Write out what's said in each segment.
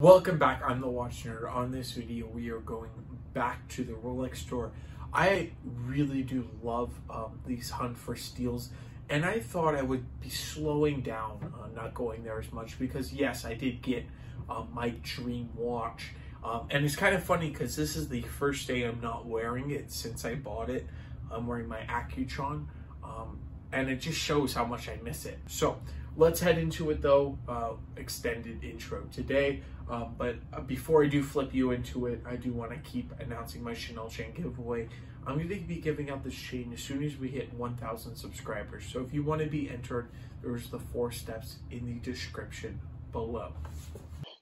Welcome back, I'm the Watch Nerd. On this video, we are going back to the Rolex store. I really do love um, these hunt for steals, and I thought I would be slowing down, uh, not going there as much, because yes, I did get um, my dream watch. Um, and it's kind of funny because this is the first day I'm not wearing it since I bought it. I'm wearing my Accutron, um, and it just shows how much I miss it. So let's head into it though. Uh, extended intro today. Um, but uh, before I do flip you into it, I do want to keep announcing my Chanel chain giveaway. I'm going to be giving out this chain as soon as we hit 1,000 subscribers. So if you want to be entered, there's the four steps in the description below.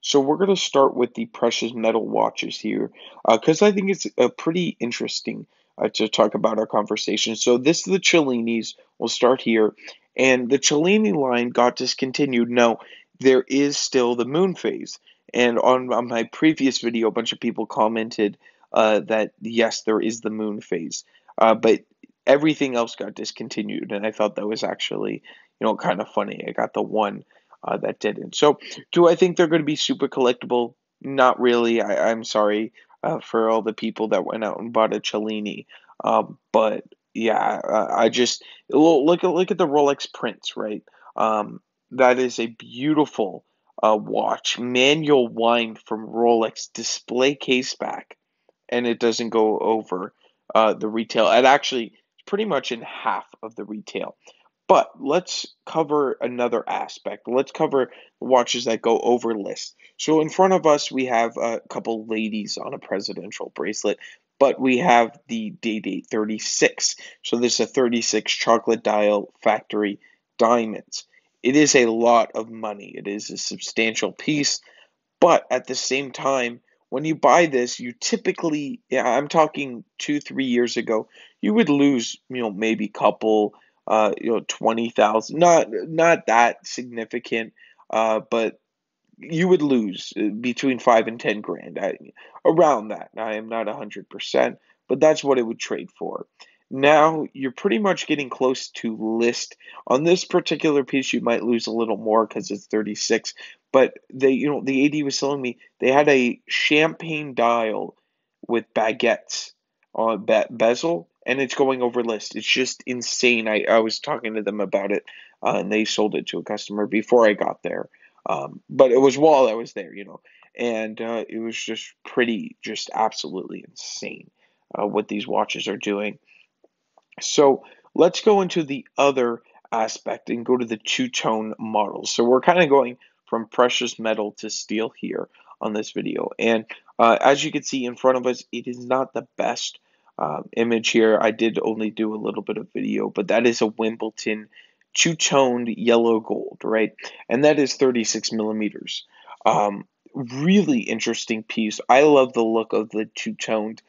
So we're going to start with the precious metal watches here because uh, I think it's a pretty interesting uh, to talk about our conversation. So this is the Cellinis. We'll start here. And the Cellini line got discontinued. Now, there is still the moon phase. And on, on my previous video, a bunch of people commented uh, that yes, there is the moon phase, uh, but everything else got discontinued, and I thought that was actually you know kind of funny. I got the one uh, that didn't. So, do I think they're going to be super collectible? Not really. I, I'm sorry uh, for all the people that went out and bought a Cellini, um, but yeah, I just look at look at the Rolex Prince, right? Um, that is a beautiful uh, watch, manual wind from Rolex, display case back, and it doesn't go over uh, the retail. It actually pretty much in half of the retail. But let's cover another aspect. Let's cover watches that go over list. So in front of us, we have a couple ladies on a presidential bracelet, but we have the date 36. So this is a 36 chocolate dial factory diamonds it is a lot of money. It is a substantial piece, but at the same time, when you buy this, you typically, yeah, I'm talking two, three years ago, you would lose, you know, maybe couple, uh, you know, twenty thousand, not not that significant, uh, but you would lose uh, between five and ten grand, I, around that. I am not a hundred percent, but that's what it would trade for. Now you're pretty much getting close to list. On this particular piece, you might lose a little more because it's 36. But they, you know, the AD was telling me they had a champagne dial with baguettes on be- bezel, and it's going over list. It's just insane. I, I was talking to them about it, uh, and they sold it to a customer before I got there. Um, but it was while I was there, you know, and uh, it was just pretty, just absolutely insane uh, what these watches are doing. So let's go into the other aspect and go to the two-tone models. So we're kind of going from precious metal to steel here on this video. And uh, as you can see in front of us, it is not the best uh, image here. I did only do a little bit of video, but that is a Wimbledon two-toned yellow gold, right? And that is 36 millimeters. Um, really interesting piece. I love the look of the two-toned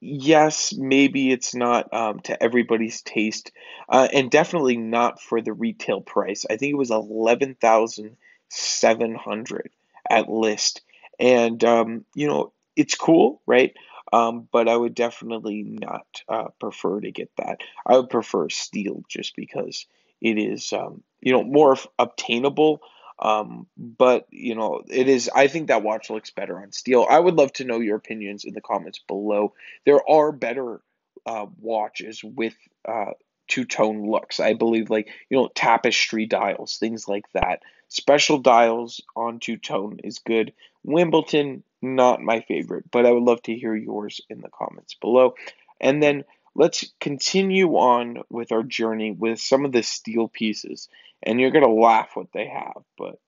yes, maybe it's not um, to everybody's taste, uh, and definitely not for the retail price. I think it was eleven thousand seven hundred at list, and um, you know it's cool, right? Um, but I would definitely not uh, prefer to get that. I would prefer steel just because it is, um, you know, more obtainable um, but you know, it is. I think that watch looks better on steel. I would love to know your opinions in the comments below. There are better uh, watches with uh, two tone looks. I believe, like you know, tapestry dials, things like that. Special dials on two tone is good. Wimbledon, not my favorite, but I would love to hear yours in the comments below. And then let's continue on with our journey with some of the steel pieces and you're gonna laugh what they have. But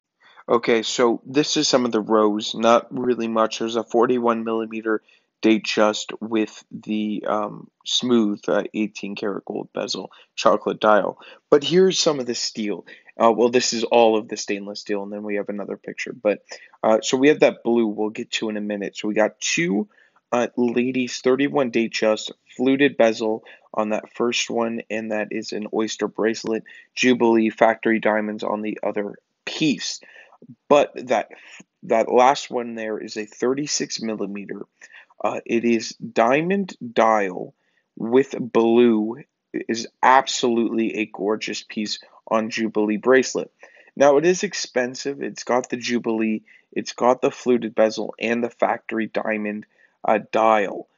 okay, so this is some of the rows. Not really much. There's a 41 millimeter Datejust with the um, smooth uh, 18 karat gold bezel chocolate dial. But here's some of the steel. Uh, well, this is all of the stainless steel, and then we have another picture. But uh, so we have that blue. We'll get to in a minute. So we got two uh, ladies 31 Datejust fluted bezel on that first one, and that is an oyster bracelet, Jubilee factory diamonds on the other piece. But that that last one there is a 36 millimeter. Uh, it is diamond dial with blue. It is absolutely a gorgeous piece on Jubilee bracelet. Now it is expensive. It's got the Jubilee, it's got the fluted bezel, and the factory diamond uh, dial.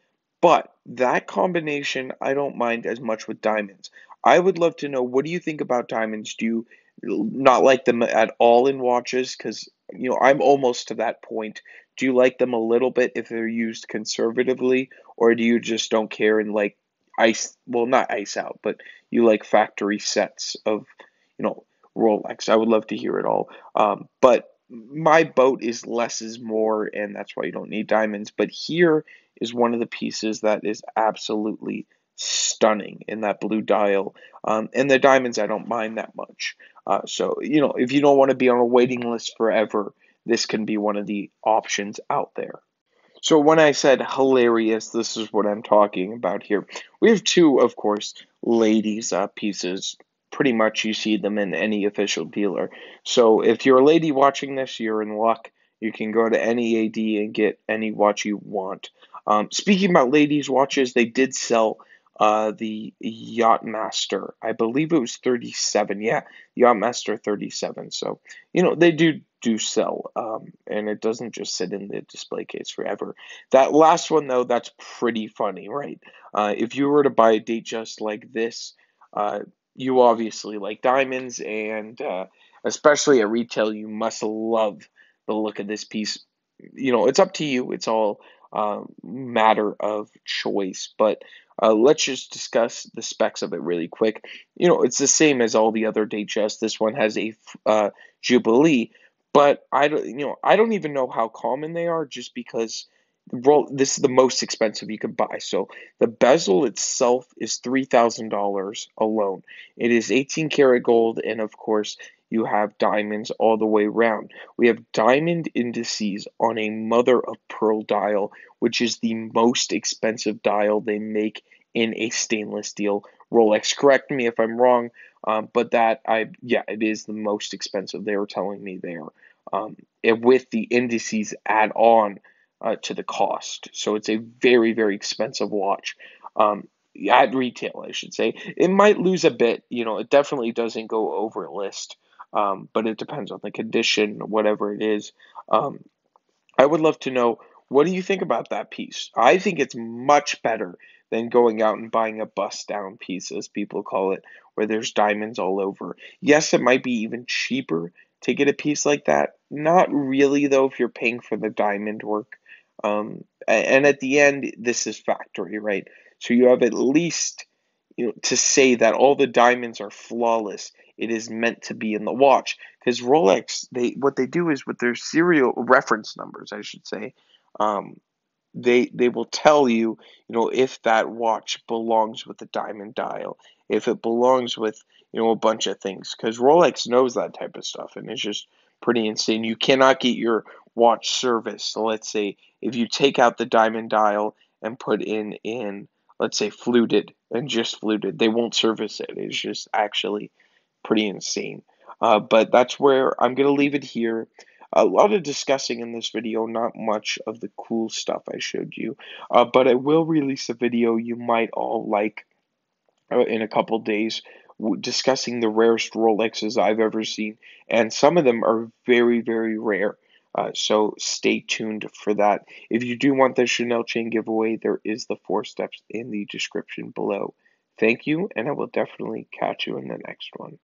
But that combination, I don't mind as much with diamonds. I would love to know what do you think about diamonds? Do you not like them at all in watches? Because you know I'm almost to that point. Do you like them a little bit if they're used conservatively, or do you just don't care and like ice? Well, not ice out, but you like factory sets of you know Rolex. I would love to hear it all. Um, but my boat is less is more, and that's why you don't need diamonds. But here is one of the pieces that is absolutely stunning in that blue dial. Um, and the diamonds, I don't mind that much. Uh, so, you know, if you don't want to be on a waiting list forever, this can be one of the options out there. So, when I said hilarious, this is what I'm talking about here. We have two, of course, ladies' uh, pieces pretty much you see them in any official dealer. So if you're a lady watching this, you're in luck. You can go to any AD and get any watch you want. Um, speaking about ladies' watches, they did sell uh, the Yachtmaster. I believe it was 37. Yeah, Yachtmaster 37. So, you know, they do do sell, um, and it doesn't just sit in the display case forever. That last one, though, that's pretty funny, right? Uh, if you were to buy a Datejust like this, uh, you obviously like diamonds, and uh, especially at retail, you must love the look of this piece. You know, it's up to you. It's all uh, matter of choice. But uh, let's just discuss the specs of it really quick. You know, it's the same as all the other Datejust. This one has a uh, Jubilee, but I don't. You know, I don't even know how common they are, just because this is the most expensive you could buy. So the bezel itself is three thousand dollars alone. It is eighteen karat gold, and of course you have diamonds all the way around. We have diamond indices on a mother of pearl dial, which is the most expensive dial they make in a stainless steel Rolex. Correct me if I'm wrong, um, but that I yeah, it is the most expensive. They were telling me there. Um, with the indices add on uh, to the cost. So it's a very, very expensive watch. Um, at retail, I should say. It might lose a bit, you know, it definitely doesn't go over list, um, but it depends on the condition, whatever it is. Um, I would love to know what do you think about that piece? I think it's much better than going out and buying a bust down piece, as people call it, where there's diamonds all over. Yes, it might be even cheaper to get a piece like that. Not really, though, if you're paying for the diamond work. Um, and at the end, this is factory, right? So you have at least you know to say that all the diamonds are flawless. It is meant to be in the watch because Rolex, they what they do is with their serial reference numbers, I should say, um, they they will tell you, you know, if that watch belongs with the diamond dial, if it belongs with you know a bunch of things, because Rolex knows that type of stuff, and it's just pretty insane. You cannot get your watch serviced. So let's say if you take out the diamond dial and put in in let's say fluted and just fluted, they won't service it. It's just actually pretty insane. Uh, but that's where I'm gonna leave it here. A lot of discussing in this video, not much of the cool stuff I showed you. Uh, but I will release a video you might all like uh, in a couple days discussing the rarest Rolexes I've ever seen, and some of them are very, very rare. Uh, so stay tuned for that. If you do want the Chanel chain giveaway, there is the four steps in the description below. Thank you, and I will definitely catch you in the next one.